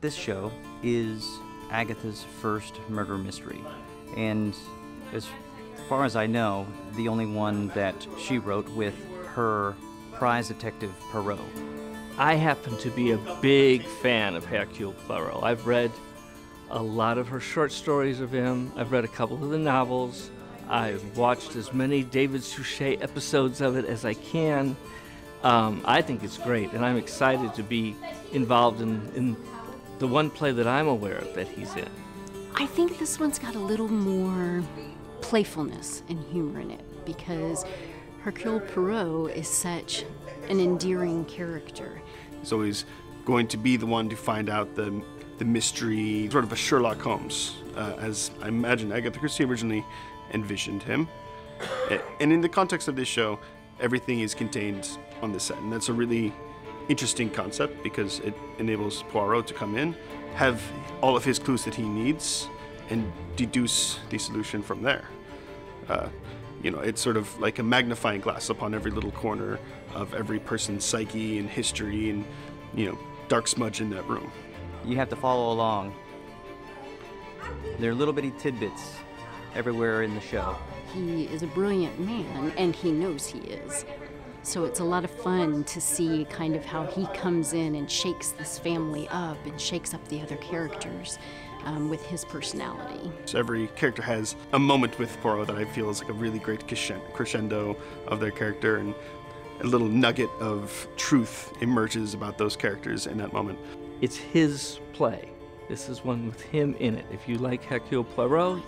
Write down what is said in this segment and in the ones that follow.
This show is Agatha's first murder mystery, and as far as I know, the only one that she wrote with her prize detective Poirot. I happen to be a big fan of Hercule Poirot. I've read a lot of her short stories of him. I've read a couple of the novels. I've watched as many David Suchet episodes of it as I can. Um, I think it's great, and I'm excited to be involved in, in the one play that I'm aware of that he's in. I think this one's got a little more playfulness and humor in it because Hercule Poirot is such an endearing character. He's always going to be the one to find out the the mystery, sort of a Sherlock Holmes, uh, as I imagine Agatha Christie originally envisioned him. And in the context of this show, everything is contained on the set, and that's a really interesting concept because it enables Poirot to come in, have all of his clues that he needs, and deduce the solution from there. Uh, you know, it's sort of like a magnifying glass upon every little corner of every person's psyche and history and, you know, dark smudge in that room. You have to follow along. There are little bitty tidbits everywhere in the show. He is a brilliant man, and he knows he is. So it's a lot of fun to see kind of how he comes in and shakes this family up and shakes up the other characters um, with his personality. So every character has a moment with Poirot that I feel is like a really great crescendo of their character, and a little nugget of truth emerges about those characters in that moment. It's his play. This is one with him in it. If you like Hercule Poirot,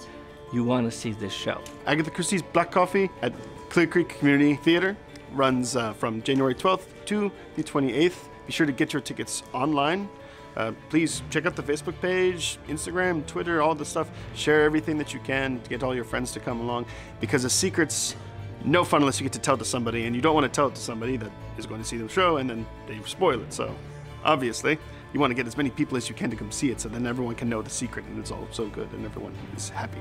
you want to see this show. Agatha Christie's Black Coffee at Clear Creek Community Theater runs uh, from January 12th to the 28th. Be sure to get your tickets online. Uh, please check out the Facebook page, Instagram, Twitter, all the stuff. Share everything that you can to get all your friends to come along because a secret's no fun unless you get to tell to somebody, and you don't want to tell it to somebody that is going to see the show and then they spoil it. So, obviously, you want to get as many people as you can to come see it so then everyone can know the secret and it's all so good and everyone is happy.